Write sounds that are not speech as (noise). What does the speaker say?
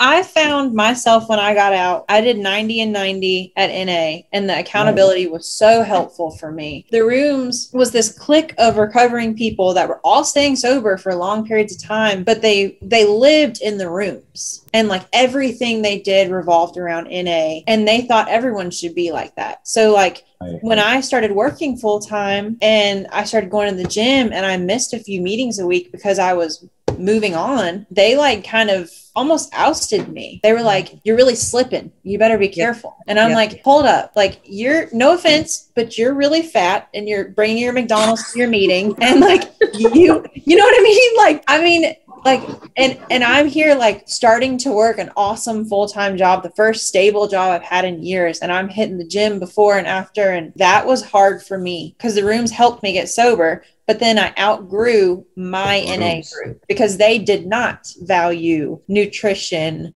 I found myself when I got out, I did 90 and 90 at NA, and the accountability mm. was so helpful for me. The rooms was this clique of recovering people that were all staying sober for long periods of time, but they they lived in the rooms. And like everything they did revolved around NA, and they thought everyone should be like that. So like when I started working full time and I started going to the gym and I missed a few meetings a week because I was moving on, they like kind of almost ousted me. They were like, You're really slipping. You better be careful. And I'm like, Hold up. Like, you're no offense, but you're really fat and you're bringing your McDonald's to your meeting. And like, (laughs) you, you know what I mean? Like, I mean, like and and i'm here like starting to work an awesome full-time job the first stable job i've had in years and i'm hitting the gym before and after and that was hard for me because the rooms helped me get sober but then i outgrew my na group because they did not value nutrition